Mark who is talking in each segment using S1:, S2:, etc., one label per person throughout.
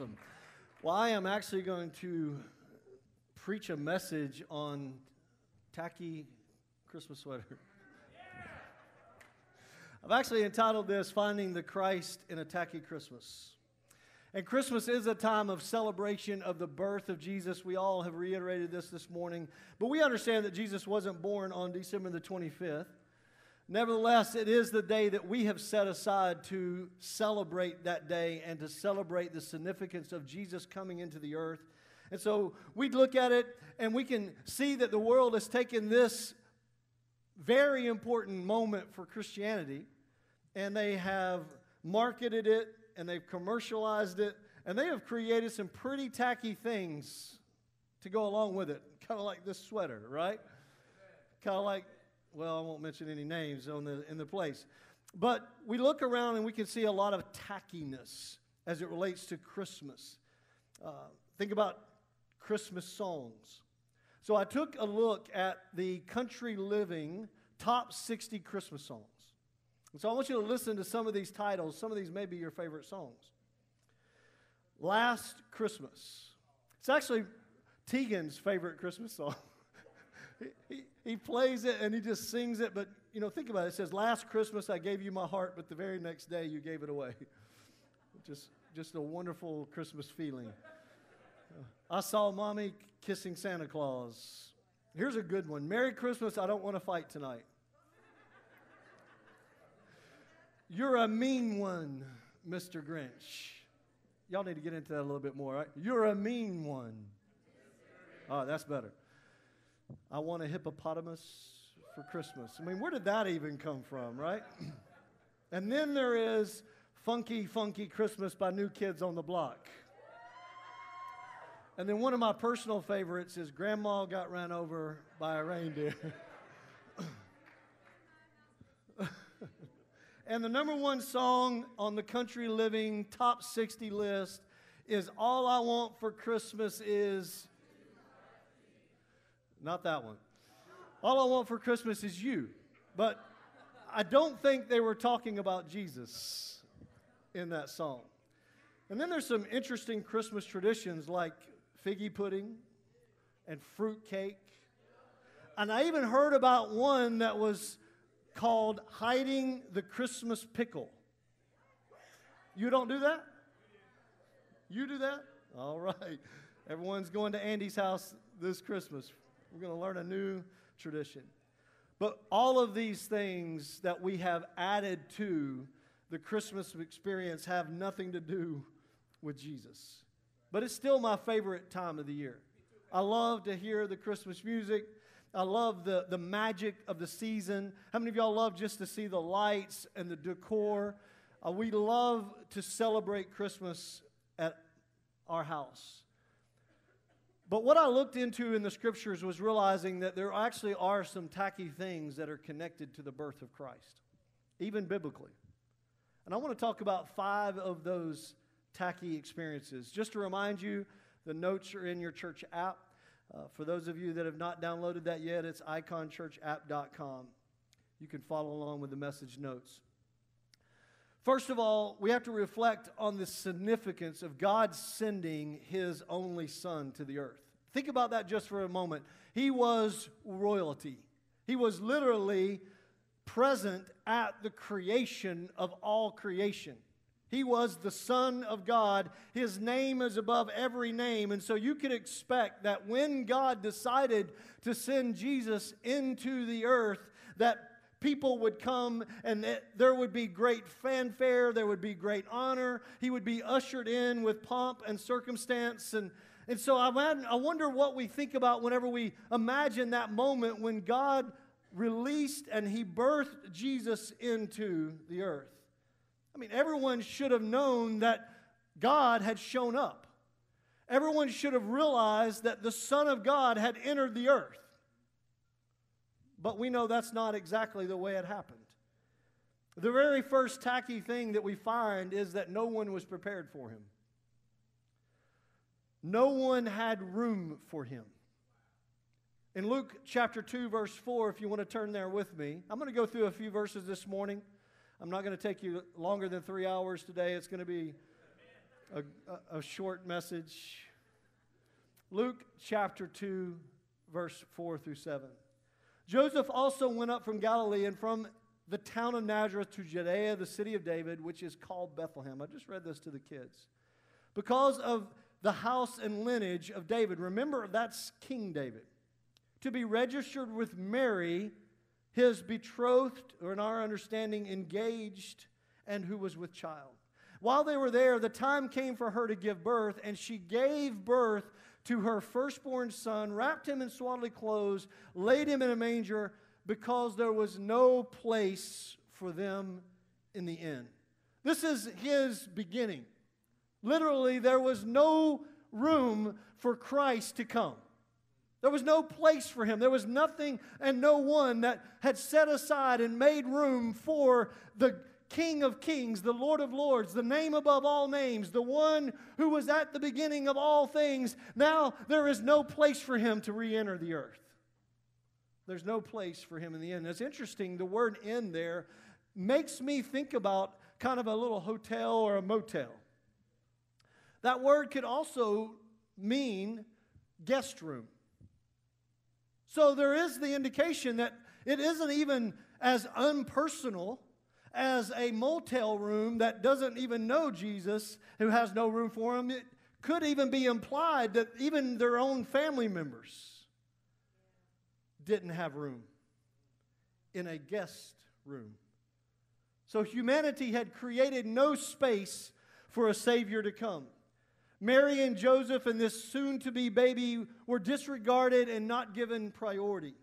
S1: Awesome. Well, I am actually going to preach a message on tacky Christmas sweater. I've actually entitled this Finding the Christ in a Tacky Christmas. And Christmas is a time of celebration of the birth of Jesus. We all have reiterated this this morning. But we understand that Jesus wasn't born on December the 25th. Nevertheless, it is the day that we have set aside to celebrate that day and to celebrate the significance of Jesus coming into the earth. And so we look at it and we can see that the world has taken this very important moment for Christianity and they have marketed it and they've commercialized it and they have created some pretty tacky things to go along with it. Kind of like this sweater, right? Kind of like well, I won't mention any names on the, in the place. But we look around and we can see a lot of tackiness as it relates to Christmas. Uh, think about Christmas songs. So I took a look at the country living top 60 Christmas songs. And so I want you to listen to some of these titles. Some of these may be your favorite songs. Last Christmas. It's actually Tegan's favorite Christmas song. he, he plays it and he just sings it. But, you know, think about it. It says, Last Christmas I gave you my heart, but the very next day you gave it away. just, just a wonderful Christmas feeling. Uh, I saw mommy kissing Santa Claus. Here's a good one Merry Christmas, I don't want to fight tonight. You're a mean one, Mr. Grinch. Y'all need to get into that a little bit more, right? You're a mean one. Oh, that's better. I want a hippopotamus for Christmas. I mean, where did that even come from, right? and then there is Funky Funky Christmas by New Kids on the Block. And then one of my personal favorites is Grandma Got Ran Over by a Reindeer. and the number one song on the country living top 60 list is All I Want for Christmas Is not that one. All I want for Christmas is you. But I don't think they were talking about Jesus in that song. And then there's some interesting Christmas traditions like figgy pudding and fruit cake. And I even heard about one that was called hiding the Christmas pickle. You don't do that? You do that? All right. Everyone's going to Andy's house this Christmas we're going to learn a new tradition. But all of these things that we have added to the Christmas experience have nothing to do with Jesus. But it's still my favorite time of the year. I love to hear the Christmas music. I love the, the magic of the season. How many of y'all love just to see the lights and the decor? Uh, we love to celebrate Christmas at our house. But what I looked into in the scriptures was realizing that there actually are some tacky things that are connected to the birth of Christ, even biblically. And I want to talk about five of those tacky experiences. Just to remind you, the notes are in your church app. Uh, for those of you that have not downloaded that yet, it's iconchurchapp.com. You can follow along with the message notes. First of all, we have to reflect on the significance of God sending his only son to the earth. Think about that just for a moment. He was royalty, he was literally present at the creation of all creation. He was the Son of God. His name is above every name. And so you could expect that when God decided to send Jesus into the earth, that people would come and there would be great fanfare, there would be great honor. He would be ushered in with pomp and circumstance. And, and so I, I wonder what we think about whenever we imagine that moment when God released and he birthed Jesus into the earth. I mean, everyone should have known that God had shown up. Everyone should have realized that the Son of God had entered the earth. But we know that's not exactly the way it happened. The very first tacky thing that we find is that no one was prepared for him. No one had room for him. In Luke chapter 2, verse 4, if you want to turn there with me, I'm going to go through a few verses this morning. I'm not going to take you longer than three hours today. It's going to be a, a, a short message. Luke chapter 2, verse 4 through 7. Joseph also went up from Galilee and from the town of Nazareth to Judea, the city of David, which is called Bethlehem. I just read this to the kids. Because of the house and lineage of David. Remember, that's King David. To be registered with Mary, his betrothed, or in our understanding, engaged, and who was with child. While they were there, the time came for her to give birth, and she gave birth to her firstborn son, wrapped him in swaddling clothes, laid him in a manger, because there was no place for them in the inn. This is his beginning. Literally, there was no room for Christ to come. There was no place for him. There was nothing and no one that had set aside and made room for the King of Kings, the Lord of Lords, the name above all names, the one who was at the beginning of all things. Now there is no place for him to re enter the earth. There's no place for him in the end. It's interesting, the word end there makes me think about kind of a little hotel or a motel. That word could also mean guest room. So there is the indication that it isn't even as unpersonal as a motel room that doesn't even know Jesus, who has no room for him. It could even be implied that even their own family members didn't have room in a guest room. So humanity had created no space for a Savior to come. Mary and Joseph and this soon to be baby were disregarded and not given priority.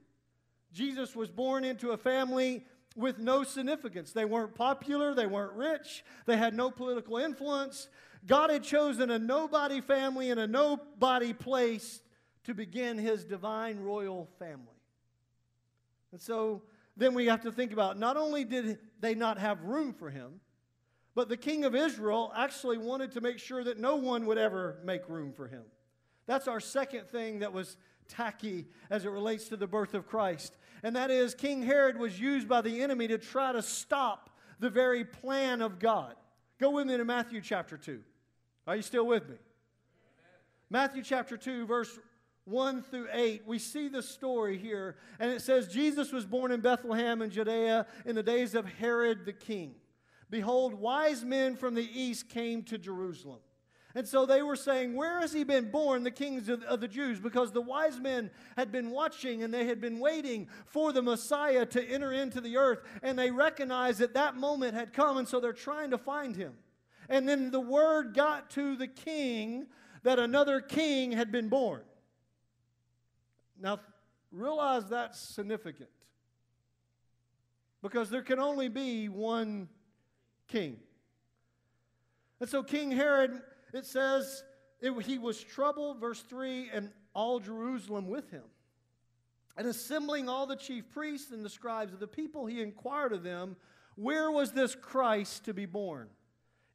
S1: Jesus was born into a family with no significance. They weren't popular, they weren't rich, they had no political influence. God had chosen a nobody family in a nobody place to begin his divine royal family. And so then we have to think about not only did they not have room for him, but the king of Israel actually wanted to make sure that no one would ever make room for him. That's our second thing that was tacky as it relates to the birth of Christ. And that is, King Herod was used by the enemy to try to stop the very plan of God. Go with me to Matthew chapter 2. Are you still with me? Matthew chapter 2, verse 1 through 8, we see the story here. And it says, Jesus was born in Bethlehem in Judea in the days of Herod the king. Behold, wise men from the east came to Jerusalem. And so they were saying, Where has he been born, the kings of, of, the Jews? Because the wise men had been watching and they had been waiting for the Messiah to enter into the earth. And they recognized that that moment had come. And so they're trying to find him. And then the word got to the king that another king had been born. Now, realize that's significant. Because there can only be one king. And so King Herod, it says, it, he was troubled, verse 3, and all Jerusalem with him. And assembling all the chief priests and the scribes of the people, he inquired of them, Where was this Christ to be born?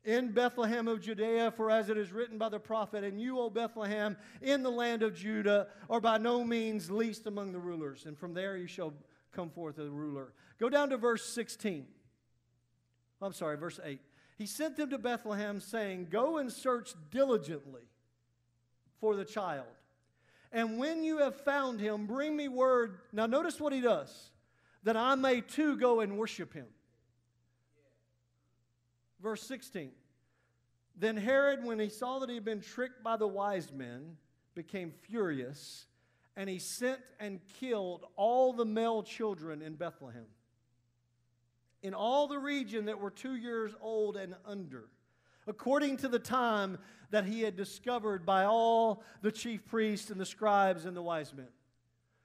S1: In Bethlehem of Judea, for as it is written by the prophet, And you, O Bethlehem, in the land of Judah, are by no means least among the rulers. And from there you shall come forth a ruler. Go down to verse 16. I'm sorry, verse 8. He sent them to Bethlehem, saying, Go and search diligently for the child. And when you have found him, bring me word. Now, notice what he does that I may too go and worship him. Verse 16. Then Herod, when he saw that he had been tricked by the wise men, became furious, and he sent and killed all the male children in Bethlehem in all the region that were two years old and under, according to the time that he had discovered by all the chief priests and the scribes and the wise men.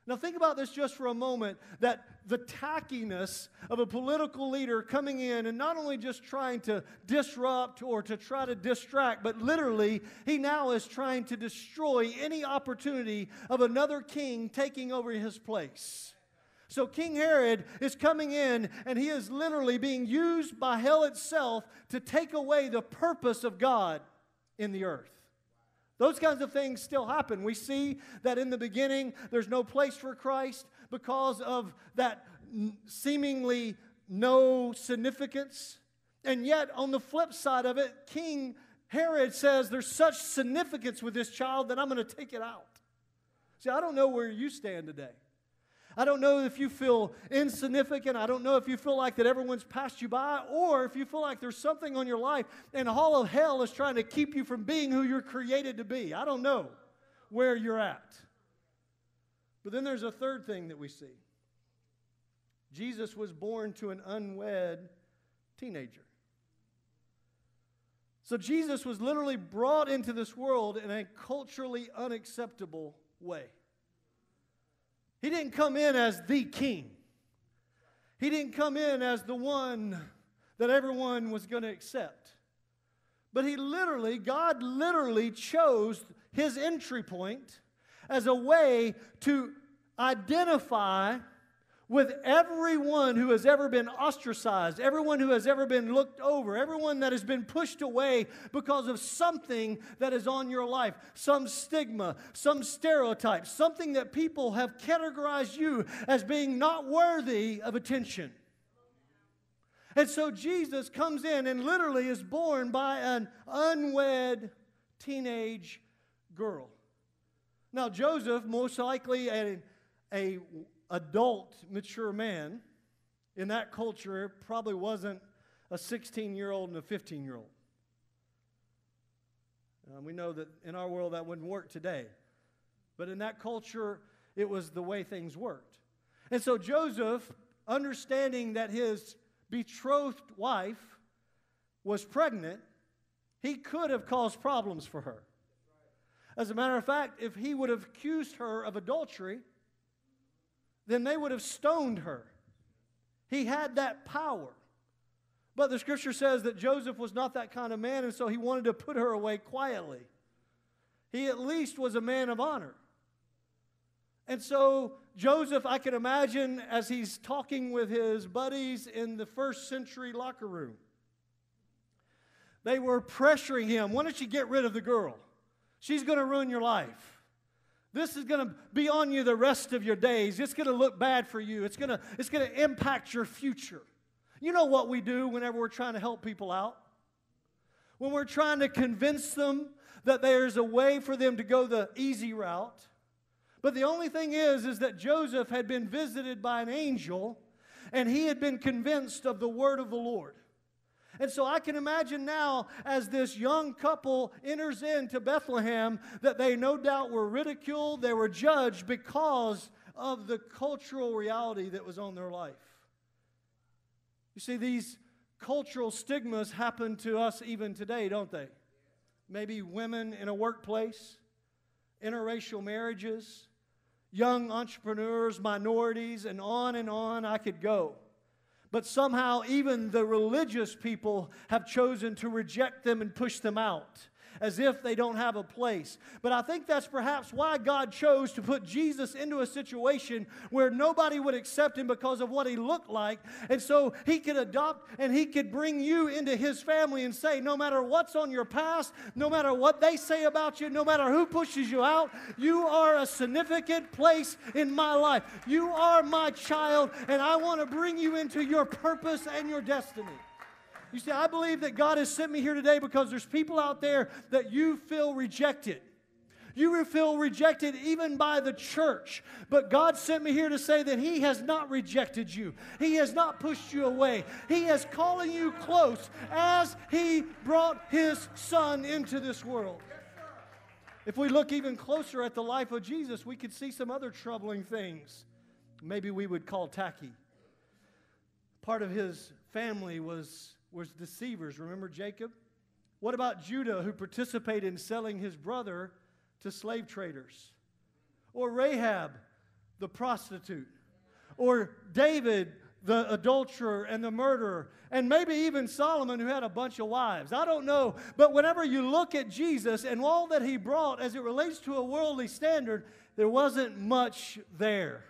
S1: Now, think about this just for a moment that the tackiness of a political leader coming in and not only just trying to disrupt or to try to distract, but literally, he now is trying to destroy any opportunity of another king taking over his place. So King Herod is coming in and he is literally being used by hell itself to take away the purpose of God in the earth. Those kinds of things still happen. We see that in the beginning there's no place for Christ because of that seemingly no significance. And yet, on the flip side of it, King Herod says there's such significance with this child that I'm going to take it out. See, I don't know where you stand today. I don't know if you feel insignificant. I don't know if you feel like that everyone's passed you by, or if you feel like there's something on your life and all of hell is trying to keep you from being who you're created to be. I don't know where you're at. But then there's a third thing that we see Jesus was born to an unwed teenager. So Jesus was literally brought into this world in a culturally unacceptable way. He didn't come in as the king. He didn't come in as the one that everyone was going to accept. But he literally, God literally chose his entry point as a way to identify with everyone who has ever been ostracized, everyone who has ever been looked over, everyone that has been pushed away because of something that is on your life, some stigma, some stereotype, something that people have categorized you as being not worthy of attention. And so Jesus comes in and literally is born by an unwed teenage girl. Now, Joseph, most likely a, a adult, mature man in that culture probably wasn't a 16 year old and a 15 year old. Uh, we know that in our world that wouldn't work today. But in that culture, it was the way things worked. And so Joseph, understanding that his betrothed wife was pregnant, he could have caused problems for her. As a matter of fact, if he would have accused her of adultery, then they would have stoned her. He had that power. But the scripture says that Joseph was not that kind of man, and so he wanted to put her away quietly. He at least was a man of honor. And so, Joseph, I can imagine as he's talking with his buddies in the first century locker room, they were pressuring him. Why don't you get rid of the girl? She's going to ruin your life. This is going to be on you the rest of your days. It's going to look bad for you. It's going to, it's going to impact your future. You know what we do whenever we're trying to help people out? When we're trying to convince them that there's a way for them to go the easy route. But the only thing is is that Joseph had been visited by an angel and he had been convinced of the word of the Lord. And so I can imagine now, as this young couple enters into Bethlehem, that they no doubt were ridiculed, they were judged because of the cultural reality that was on their life. You see, these cultural stigmas happen to us even today, don't they? Maybe women in a workplace, interracial marriages, young entrepreneurs, minorities, and on and on I could go. But somehow, even the religious people have chosen to reject them and push them out as if they don't have a place. But I think that's perhaps why God chose to put Jesus into a situation where nobody would accept him because of what he looked like. And so he could adopt and he could bring you into his family and say, no matter what's on your past, no matter what they say about you, no matter who pushes you out, you are a significant place in my life. You are my child, and I want to bring you into your purpose and your destiny. You see, I believe that God has sent me here today because there's people out there that you feel rejected. You feel rejected even by the church. But God sent me here to say that He has not rejected you. He has not pushed you away. He is calling you close as He brought His Son into this world. If we look even closer at the life of Jesus, we could see some other troubling things. Maybe we would call tacky. Part of his family was was deceivers. Remember Jacob? What about Judah, who participated in selling his brother to slave traders? Or Rahab, the prostitute? Or David, the adulterer and the murderer? And maybe even Solomon, who had a bunch of wives. I don't know. But whenever you look at Jesus and all that he brought as it relates to a worldly standard, there wasn't much there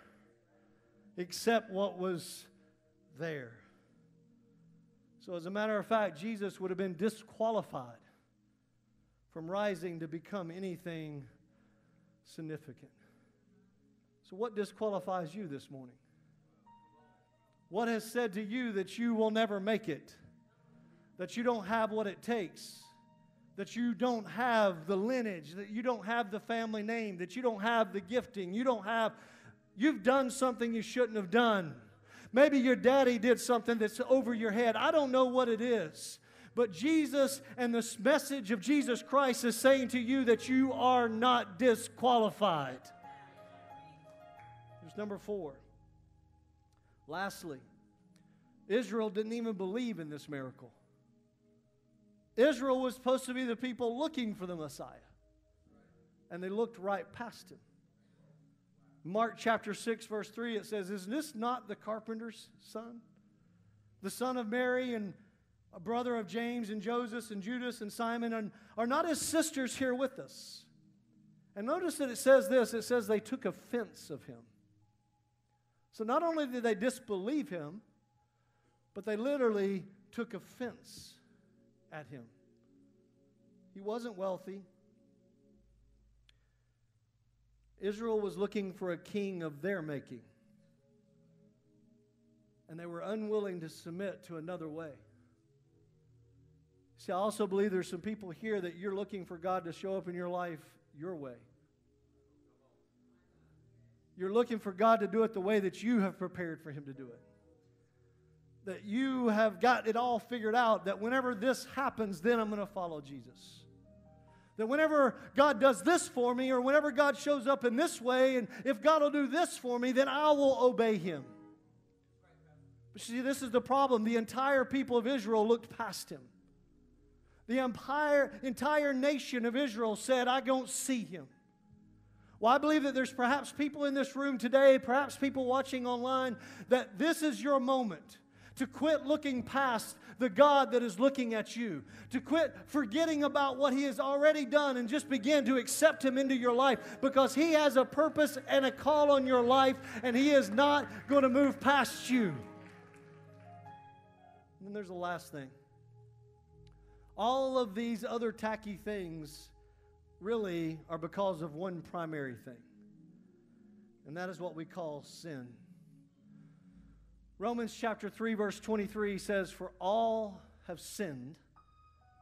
S1: except what was there. So, as a matter of fact, Jesus would have been disqualified from rising to become anything significant. So, what disqualifies you this morning? What has said to you that you will never make it? That you don't have what it takes? that you don't have the lineage, that you don't have the family name, that you don't have the gifting, you don't have, you've done something you shouldn't have done. Maybe your daddy did something that's over your head. I don't know what it is. But Jesus and the message of Jesus Christ is saying to you that you are not disqualified. Here's number four. Lastly, Israel didn't even believe in this miracle. Israel was supposed to be the people looking for the Messiah, and they looked right past him. Mark chapter 6, verse 3, it says, Is this not the carpenter's son? The son of Mary and a brother of James and Joseph and Judas and Simon, and are not his sisters here with us? And notice that it says this it says they took offense of him. So not only did they disbelieve him, but they literally took offense at him. He wasn't wealthy. Israel was looking for a king of their making. And they were unwilling to submit to another way. See, I also believe there's some people here that you're looking for God to show up in your life your way. You're looking for God to do it the way that you have prepared for Him to do it that you have got it all figured out that whenever this happens, then I'm going to follow Jesus. That whenever God does this for me, or whenever God shows up in this way, and if God will do this for me, then I will obey Him. But see, this is the problem. The entire people of Israel looked past Him. The entire, entire nation of Israel said, I don't see Him. Well, I believe that there's perhaps people in this room today, perhaps people watching online, that this is your moment to quit looking past the God that is looking at you, to quit forgetting about what He has already done and just begin to accept Him into your life because He has a purpose and a call on your life and He is not going to move past you. And then there's the last thing. All of these other tacky things really are because of one primary thing, and that is what we call sin. Romans chapter 3, verse 23 says, For all have sinned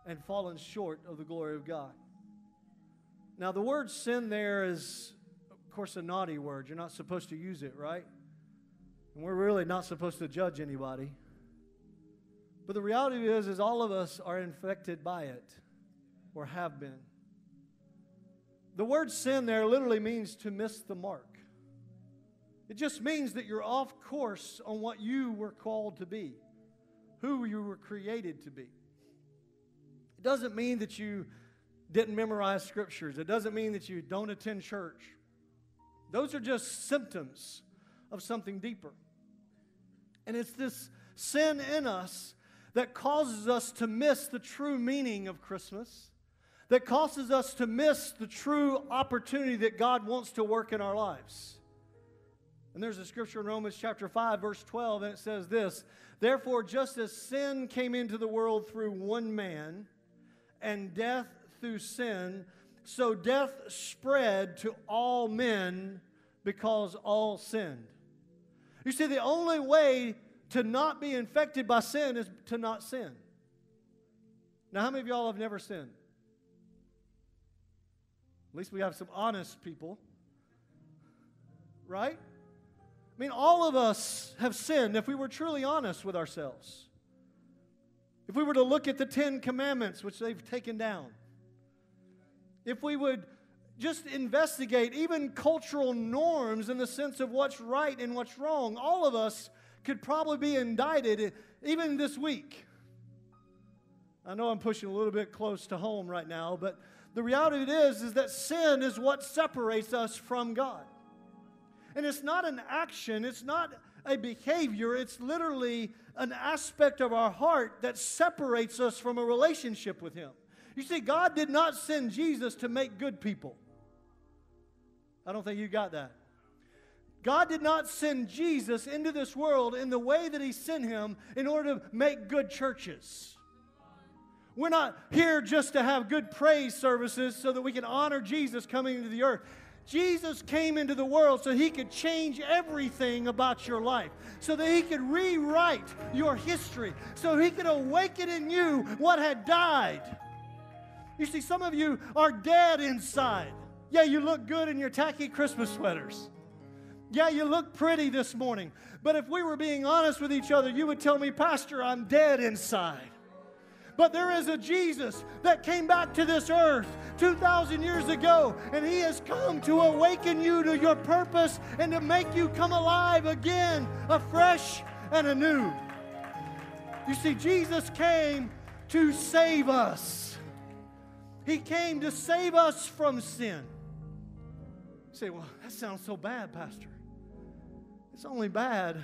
S1: and fallen short of the glory of God. Now, the word sin there is, of course, a naughty word. You're not supposed to use it, right? And we're really not supposed to judge anybody. But the reality is, is all of us are infected by it or have been. The word sin there literally means to miss the mark. It just means that you're off course on what you were called to be, who you were created to be. It doesn't mean that you didn't memorize scriptures, it doesn't mean that you don't attend church. Those are just symptoms of something deeper. And it's this sin in us that causes us to miss the true meaning of Christmas, that causes us to miss the true opportunity that God wants to work in our lives. And there's a scripture in Romans chapter 5, verse 12, and it says this Therefore, just as sin came into the world through one man, and death through sin, so death spread to all men because all sinned. You see, the only way to not be infected by sin is to not sin. Now, how many of y'all have never sinned? At least we have some honest people, right? I mean, all of us have sinned if we were truly honest with ourselves. If we were to look at the Ten Commandments, which they've taken down, if we would just investigate even cultural norms in the sense of what's right and what's wrong, all of us could probably be indicted even this week. I know I'm pushing a little bit close to home right now, but the reality it is is that sin is what separates us from God. And it's not an action, it's not a behavior, it's literally an aspect of our heart that separates us from a relationship with Him. You see, God did not send Jesus to make good people. I don't think you got that. God did not send Jesus into this world in the way that He sent Him in order to make good churches. We're not here just to have good praise services so that we can honor Jesus coming into the earth. Jesus came into the world so he could change everything about your life, so that he could rewrite your history, so he could awaken in you what had died. You see, some of you are dead inside. Yeah, you look good in your tacky Christmas sweaters. Yeah, you look pretty this morning. But if we were being honest with each other, you would tell me, Pastor, I'm dead inside. But there is a Jesus that came back to this earth 2,000 years ago, and He has come to awaken you to your purpose and to make you come alive again, afresh and anew. You see, Jesus came to save us, He came to save us from sin. You say, well, that sounds so bad, Pastor. It's only bad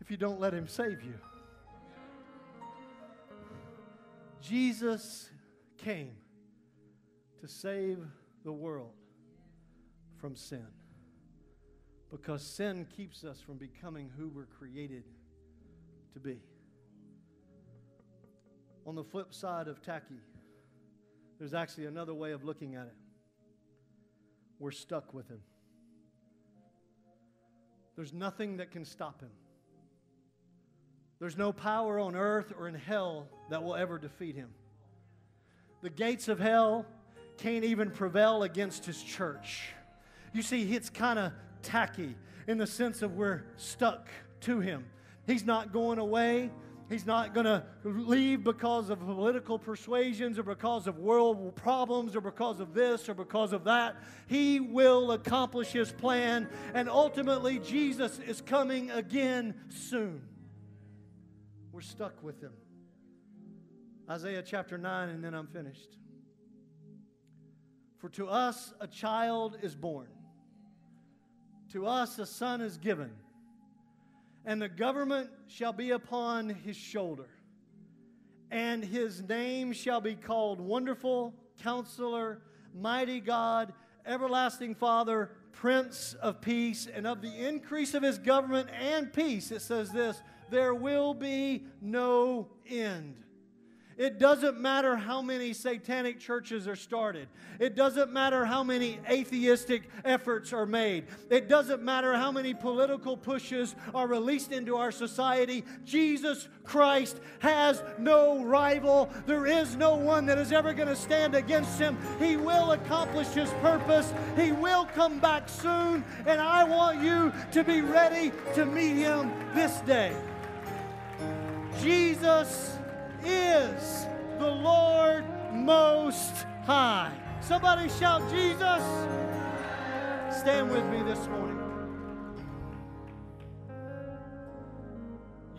S1: if you don't let Him save you. Jesus came to save the world from sin because sin keeps us from becoming who we're created to be. On the flip side of tacky, there's actually another way of looking at it. We're stuck with him. There's nothing that can stop him. There's no power on earth or in hell that will ever defeat him. The gates of hell can't even prevail against his church. You see, it's kind of tacky in the sense of we're stuck to him. He's not going away. He's not going to leave because of political persuasions or because of world problems or because of this or because of that. He will accomplish his plan, and ultimately, Jesus is coming again soon. We're stuck with him. Isaiah chapter 9, and then I'm finished. For to us a child is born, to us a son is given, and the government shall be upon his shoulder. And his name shall be called Wonderful, Counselor, Mighty God, Everlasting Father, Prince of Peace, and of the increase of his government and peace, it says this there will be no end. It doesn't matter how many satanic churches are started. It doesn't matter how many atheistic efforts are made. It doesn't matter how many political pushes are released into our society. Jesus Christ has no rival. There is no one that is ever going to stand against him. He will accomplish his purpose. He will come back soon. And I want you to be ready to meet him this day. Jesus is the Lord Most High. Somebody shout, Jesus. Stand with me this morning.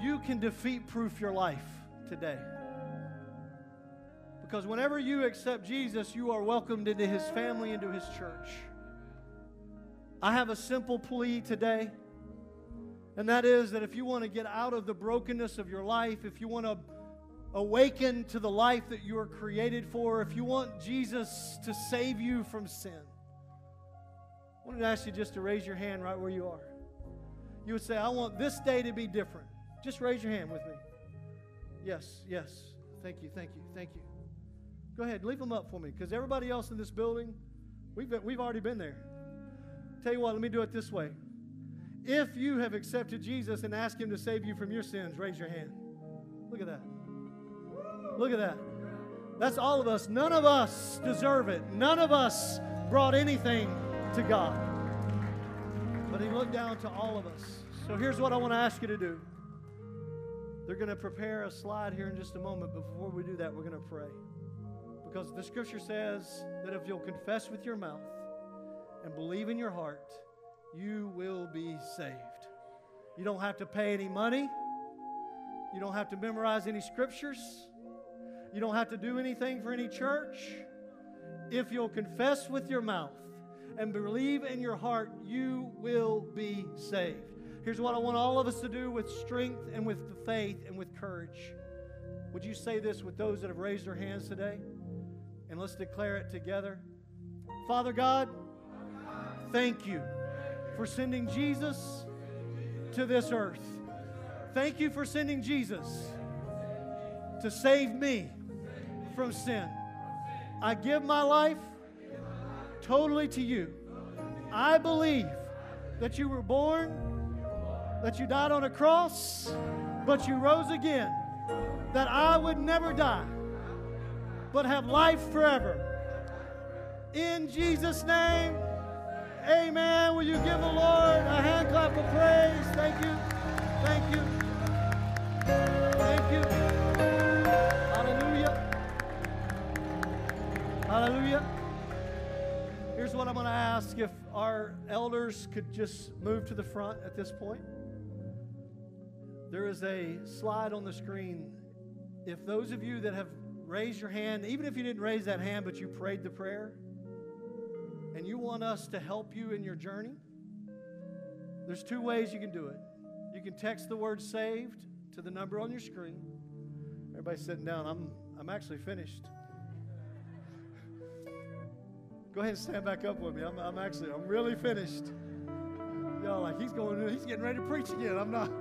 S1: You can defeat proof your life today. Because whenever you accept Jesus, you are welcomed into his family, into his church. I have a simple plea today. And that is that if you want to get out of the brokenness of your life, if you want to awaken to the life that you are created for, if you want Jesus to save you from sin, I wanted to ask you just to raise your hand right where you are. You would say, I want this day to be different. Just raise your hand with me. Yes, yes. Thank you, thank you, thank you. Go ahead, leave them up for me because everybody else in this building, we've, been, we've already been there. Tell you what, let me do it this way. If you have accepted Jesus and asked Him to save you from your sins, raise your hand. Look at that. Look at that. That's all of us. None of us deserve it. None of us brought anything to God. But He looked down to all of us. So here's what I want to ask you to do. They're going to prepare a slide here in just a moment. But before we do that, we're going to pray. Because the scripture says that if you'll confess with your mouth and believe in your heart, you will be saved. You don't have to pay any money. You don't have to memorize any scriptures. You don't have to do anything for any church. If you'll confess with your mouth and believe in your heart, you will be saved. Here's what I want all of us to do with strength and with faith and with courage. Would you say this with those that have raised their hands today? And let's declare it together. Father God, thank you for sending Jesus to this earth. Thank you for sending Jesus to save me from sin. I give my life totally to you. I believe that you were born, that you died on a cross, but you rose again, that I would never die, but have life forever. In Jesus' name, amen. Will you give the Lord a hand clap of praise? Thank you. Thank you. Thank you. Hallelujah. Hallelujah. Here's what I'm going to ask if our elders could just move to the front at this point. There is a slide on the screen. If those of you that have raised your hand, even if you didn't raise that hand, but you prayed the prayer, and you want us to help you in your journey, there's two ways you can do it. You can text the word saved to the number on your screen. Everybody's sitting down. I'm, I'm actually finished. Go ahead and stand back up with me. I'm, I'm actually, I'm really finished. Y'all like, he's going, he's getting ready to preach again. I'm not.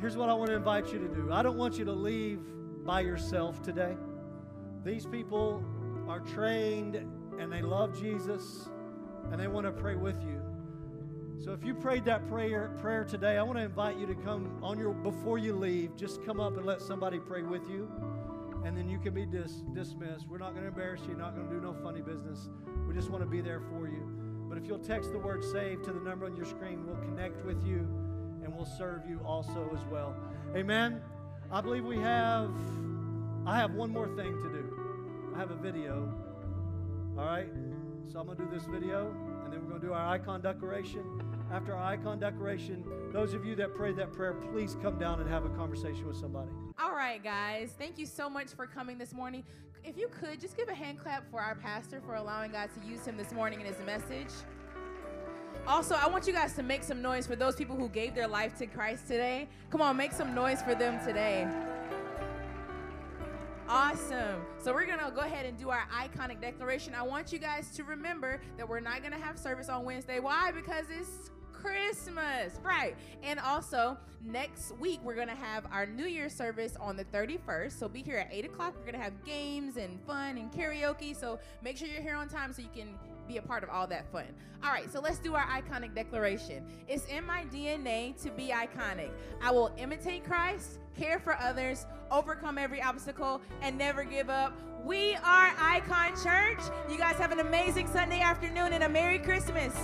S1: Here's what I want to invite you to do. I don't want you to leave by yourself today. These people are trained and they love Jesus and they want to pray with you. So if you prayed that prayer prayer today, I want to invite you to come on your before you leave, just come up and let somebody pray with you and then you can be dis- dismissed. We're not going to embarrass you, not going to do no funny business. We just want to be there for you. But if you'll text the word save to the number on your screen, we'll connect with you and we'll serve you also as well. Amen. I believe we have I have one more thing to do. I have a video. All right? So I'm going to do this video and then we're going to do our icon declaration. After our icon declaration, those of you that prayed that prayer, please come down and have a conversation with somebody.
S2: All right, guys. Thank you so much for coming this morning. If you could, just give a hand clap for our pastor for allowing God to use him this morning in his message. Also, I want you guys to make some noise for those people who gave their life to Christ today. Come on, make some noise for them today. Awesome. So we're going to go ahead and do our iconic declaration. I want you guys to remember that we're not going to have service on Wednesday. Why? Because it's Christmas, right? And also, next week we're gonna have our New Year's service on the 31st. So be here at 8 o'clock. We're gonna have games and fun and karaoke. So make sure you're here on time so you can be a part of all that fun. All right, so let's do our iconic declaration. It's in my DNA to be iconic. I will imitate Christ, care for others, overcome every obstacle, and never give up. We are Icon Church. You guys have an amazing Sunday afternoon and a Merry Christmas.